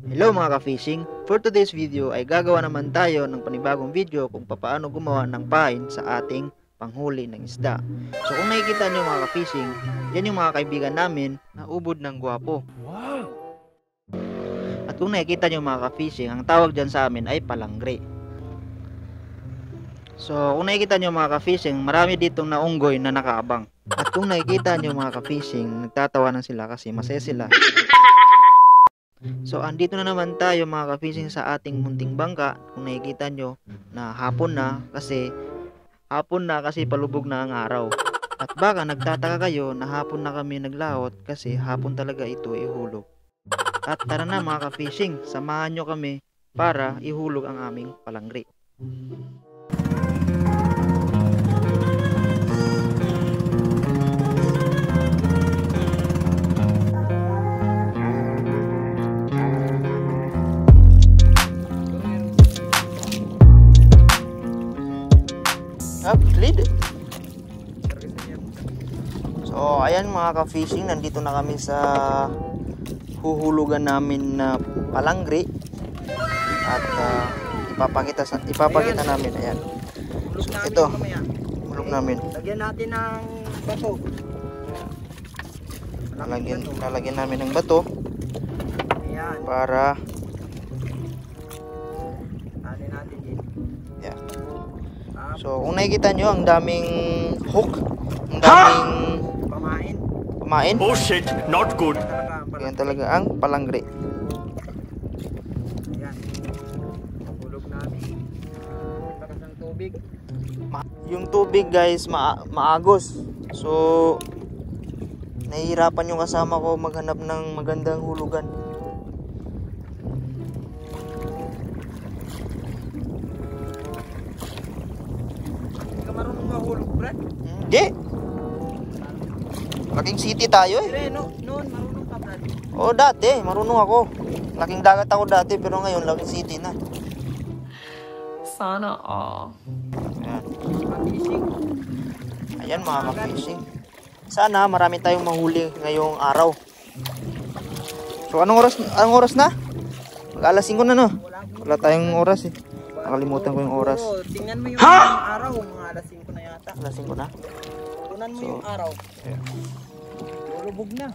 Hello mga ka-fishing! For today's video ay gagawa naman tayo ng panibagong video kung paano gumawa ng pain sa ating panghuli ng isda. So kung nakikita nyo mga ka-fishing, yan yung mga kaibigan namin na ubod ng gwapo. At kung nakikita nyo mga ka-fishing, ang tawag dyan sa amin ay palangre. So kung nakikita nyo mga ka-fishing, marami ditong naunggoy na nakaabang. At kung nakikita nyo mga ka-fishing, nagtatawanan sila kasi masaya sila. So, andito na naman tayo mga ka-fishing sa ating munting bangka. Kung nakikita nyo na hapon na kasi hapon na kasi palubog na ang araw. At baka nagtataka kayo na hapon na kami naglaot kasi hapon talaga ito ihulog. At tara na mga ka-fishing, samahan nyo kami para ihulog ang aming palangri. Mga ka-fishing, nandito na kami sa huhulugan namin na palangri. At ah, ipapakita sa ipapakita namin ayan. So, namin ito. Hulog namin. Lagyan natin ng bato. Lalagyan, lalagyan namin ng bato Ayan. para Tali natin din. Yeah. Ah, So, kung nakikita nyo, ang daming hook, ang daming. Kumain. Oh shit, not good. Talaga ang Yan talaga ang palangri. Ayan. Hulog namin. Lakas ng tubig. Yung tubig guys ma- maagos so nahihirapan yung kasama ko maghanap ng magandang hulugan Hindi ka marunong mahulog, Brad? hindi laking city tayo eh Dire, no, noon marunong ka, Brad. oo dati marunong ako laking dagat ako dati pero ngayon laking city na Sana all. ayan, Pag-fishing. ayan mga ka-fishing sana marami tayong mahuli ngayong araw so anong oras anong oras na mag alas 5 na no Wala tayong oras eh nakalimutan ko yung oras Oo, tingnan mo yung araw, mga alas 5 na yata. alas 5 na Tunan mo So, yung araw. yeah. Lulubog na.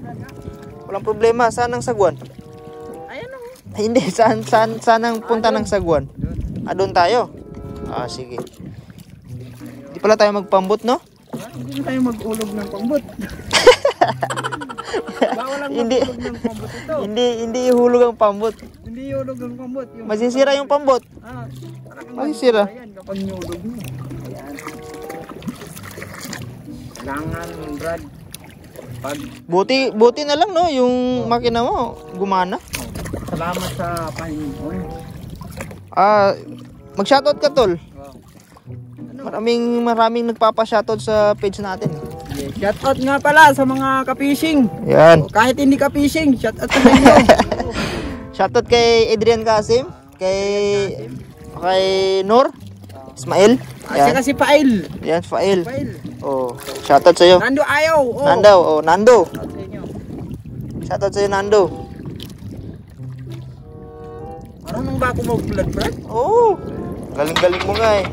Brad, ha? Walang problema. Saan ang sagwan? Ayan, oh. Hindi. Saan, saan, saan ang punta Ah, ng sagwan? Doon. Ah, doon tayo? Ah, sige. Hindi pala tayo magpambot, no? Hindi na tayo mag-ulog ng pambot. Bawal ang Hindi. ng pambot ito. Hindi, hindi ihulog ang pambot. Hindi ulog ang pambot. Yung Masisira yung pambot. Ah, Masisira. Ayan, kapag nulog mo. Ayan. Kailangan, Brad. Pag Buti, buti na lang, no? Yung makina mo, gumana. salamat sa Panginoon. Ah, mag-shoutout ka, tol. Wow. Maraming, maraming nagpapa-shoutout sa page natin. Shout out nga pala sa mga ka-fishing. Yan. O, kahit hindi ka-fishing, shout out sa inyo. Shoutout kay Adrian Kasim, kay kay Nur, Ismail. At Yan. saka si Pail. Yan, Fail. Oh, shoutout sa'yo. Nando ayaw. Oh. Nando, oh, Nando. Shout out sa sa'yo, Nando. Marunong ba ako mag-vlog, Brad? Oo. Galing-galing mo nga eh.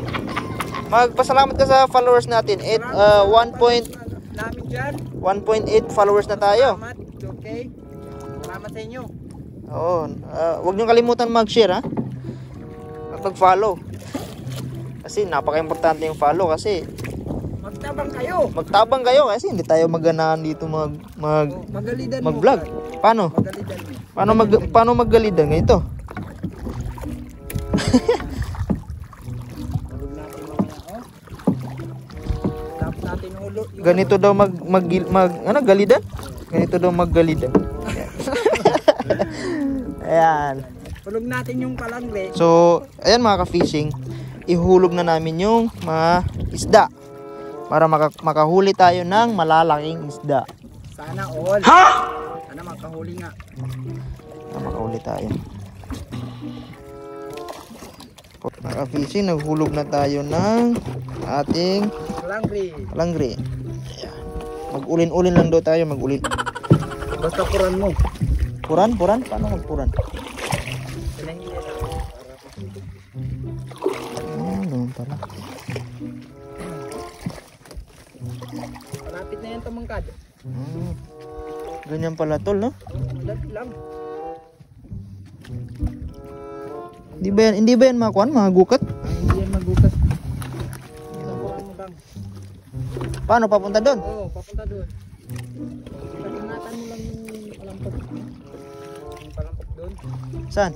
Magpasalamat ka sa followers natin. It, uh, 1 point, Namin dyan. 1.8 followers na tayo. Salamat. Okay. Salamat sa inyo. Oo. Uh, huwag niyo kalimutan mag-share ha. At mag-follow. Kasi napaka-importante yung follow kasi Magtabang kayo. magtabang kayo kasi hindi tayo maganahan dito mag mag Oh, mag-vlog. Paano? Magalidan. Paano mag paano maggalidan ganito? Ganito daw mag mag, mag ano galidan? Ganito daw maggalidan. Ayan. Hulog natin yung palangre. So, ayan mga ka-fishing, ihulog na namin yung mga isda para maka- makahuli tayo ng malalaking isda. Sana all. Ha? Sana makahuli nga. Na makahuli tayo. Mga ka-fishing, naghulog na tayo ng ating Langri. langri. Mag-ulin-ulin lang daw tayo, mag-ulin. Basta kuran mo. Puran, puran? Paano magpuran? Ah, ganun pala. Malapit na yan tumangkad. Ah, ganyan pala tol, no? Malapit lang. Hindi ba yan, hindi ba yan mga kuwan, mga gukat? Paano papunta doon? Oo, papunta doon. Pag-ingatan mo lang yung palampok. Yung palampok doon. Saan?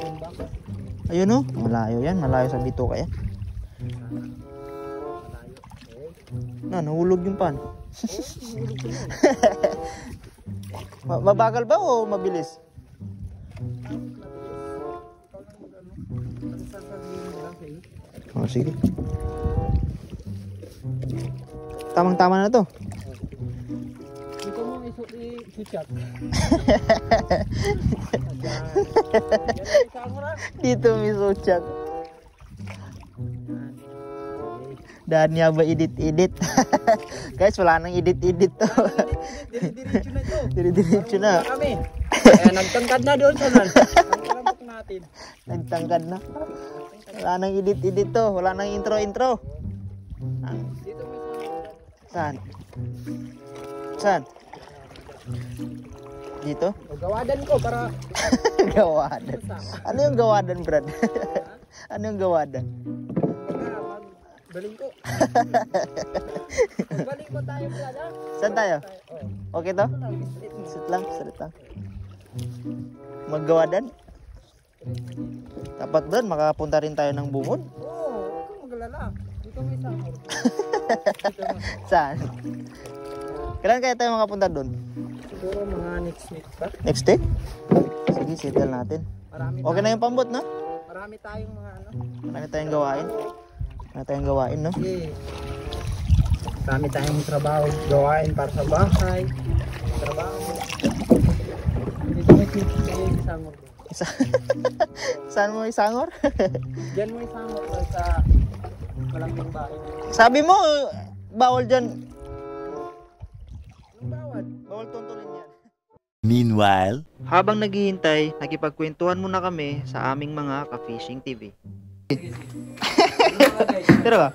Yung baka. Ayun no? Malayo yan, malayo sa bito kaya. Malayo. Na, nahulog yung pan. Oh, mabagal ba o mabilis? Oh, sige. Tamang-tama na to. Dito mo isu i-shoot. Yan. Yan ang isa mo na. Dito may suchat. Danya ba edit-edit? Guys, wala nang edit-edit to. Dire-diretso na ito. Dire-diretso na. Parang wala kami. Kaya nagtangkad na doon sa nan. Ang palampok natin. Nagtangkad na. Wala nang edit-edit to. Wala nang intro-intro. Ah, Dito may sa Saan? Saan? Dito? O, gawadan ko para gawadan. Ano yung gawadan, Brad? ano yung gawadan? Magbaling ko. Magbaling ko tayo brad. Saan tayo? Oh, Okay to? Sit lang, sit lang. Maggawadan? Tapat doon, makapunta rin tayo ng bungod. Oo, huwag kang magalala. Saan? Kailan kaya tayo makapunta doon? Siguro mga next week pa. Next day? Sige, settle natin. Marami, Okay na yung pambot, no? marami tayong mga ano. Marami tayong gawain. Marami tayong gawain, no? Sige. Marami tayong trabaho gawain para sa bahay. Trabaho. Dito may isangor. Isa Saan mo isangor? Diyan mo isangor sa malaking bahay. Sabi mo, bawal dyan. Bawat? Bawal tuntulin yan. Meanwhile, Habang naghihintay, nakipagkwentuhan muna kami sa aming mga ka-fishing TV. Pero ba?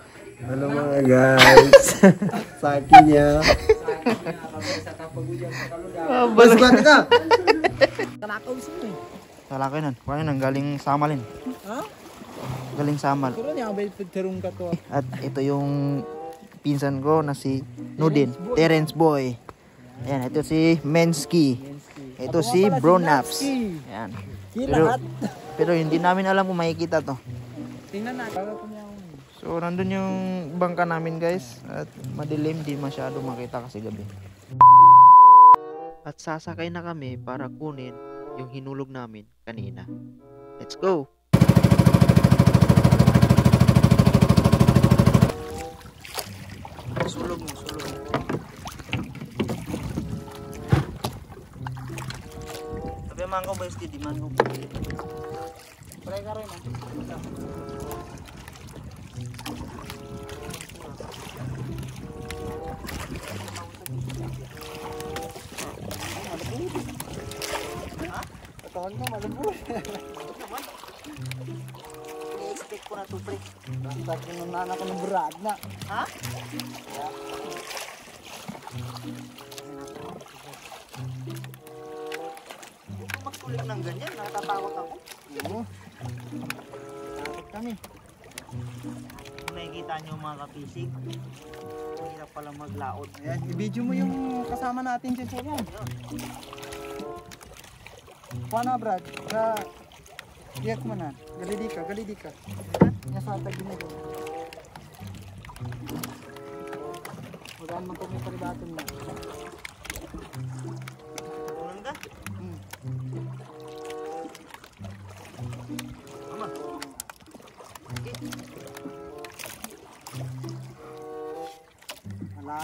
Hello mga guys. sa akin niya. Ah, Bas ba ka? Kanakaw siya eh. Talakay nun. Kung ano nun, galing Samal yun. Ha? Galing Samal. To? At ito yung pinsan ko na si Nudin. Terence Boy. Ayan, ito si Mensky. Ito si Bronaps. Ayan. Pero-. Pero hindi namin alam kung makikita to. Tingnan natin. So, nandun yung bangka namin guys. At madilim, di masyado makita kasi gabi. At sasakay na kami para kunin yung hinulog namin kanina. Let's go! Sulog mo, sulog mo. Sabi mango ba yung di mango? Pare ka rin ah. Katawan mo, malambot. I-expect ko na to pre. Basta kinunan ako ng brad na. Ha? Huwag Kung nakikita nyo mga kapisig, hirap pala maglaot. Ayan, i-video mo yung kasama natin dyan sa yan. Paano brad? Sa... Iyak mo na. Galidi ka, galidi ka. Nga sa atag ginagawa. Wala naman kami paribaton mo. Tulong ka? Hmm.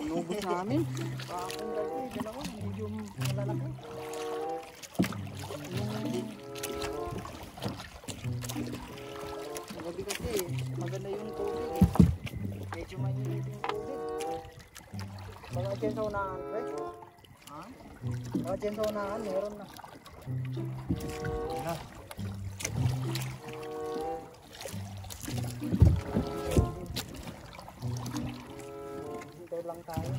Inubos namin. Pakakong dalawa, dalawa, medyo malalaki. Gabi kasi, maganda yung tubig eh. Medyo mainit yung tubig. Baka dyan sa unahan, pre. Ha? Baka dyan sa unahan, meron na. Hintay lang tayo.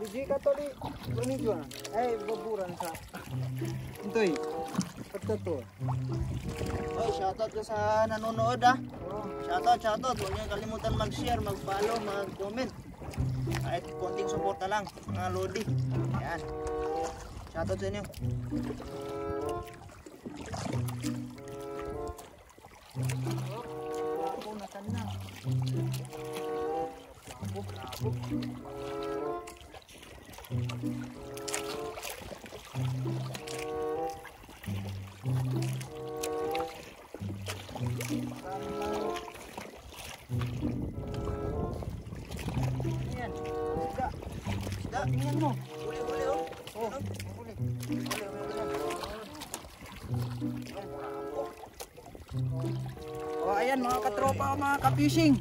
Biji ka toli, berminggu na. Eh, baburan sa. Intoy. Pagka to. Oy, shoutout ka sa nanonood ah. Oh, Shoutout, shoutout. Huwag niyo kalimutan mag-share, mag-follow, mag-comment. Kahit konting suporta lang, mga Lodi. Ayan. Shoutout sa inyo. Labo, labo. Ayan, isda. Isda, tingnan mo. Huli, huli oh. Oh, huli. Huli, huli, huli. Oh, ayan mga katropa, mga ka-fishing.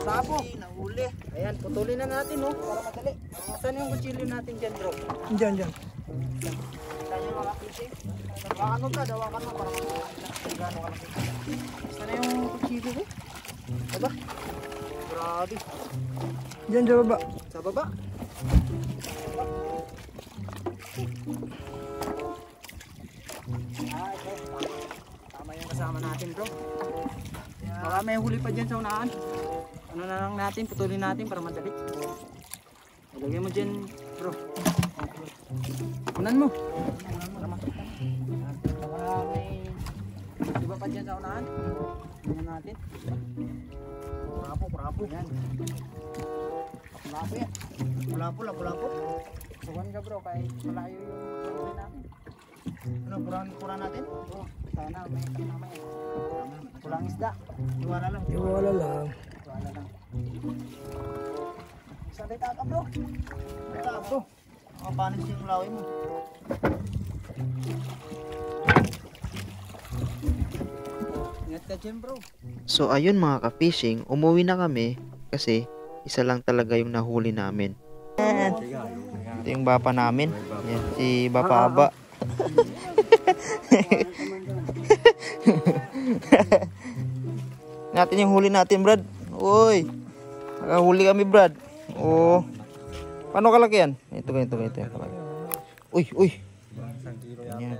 Kapatid, nahuli. Ayan, putulin na natin, no? Para madali. Saan yung kutsilyo natin dyan, bro? Dyan, dyan. Saan yung mga? Hawakan mo ka, dawakan mo para. Kung gaano kalaki. Saan na yung kutsilyo ko? Aba? Grabe. Dyan, sa baba. Sa baba? Ah, ito. Tama yung kasama natin, bro. Baka may huli pa dyan sa unahan. Ano na lang natin, putulin natin para madali. Ilagay mo dyan, bro. Unan mo. Para makita. Baka may iba pa dyan sa unahan. Tingnan natin. Purapo, purapo. Yan. Purapo yan. Pulapo lang, pulapo. Sukan ka bro, kahit malayo yung putulin namin. Ano, purahan, purahan natin? Oh, sana may kasama yan. Kulang isda. Iwala lang. Iwala lang. Salita ka bro. Ito, bro. Makapanis yung laway mo. Ingat ka dyan bro. So ayun mga ka-fishing, umuwi na kami kasi isa lang talaga yung nahuli namin. Ito yung bapa namin. Yan, si Bapa Aba. natin yung huli natin, Brad. Uy. Nakahuli kami, Brad. Oh. Paano kalaki yan? Ito ganito, ganito kalaki. Uy, uy. Yan.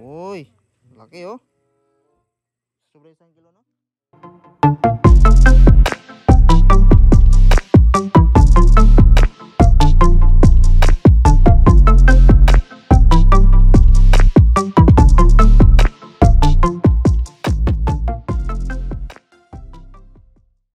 Uy. Laki oh. Sobra isang kilo, no?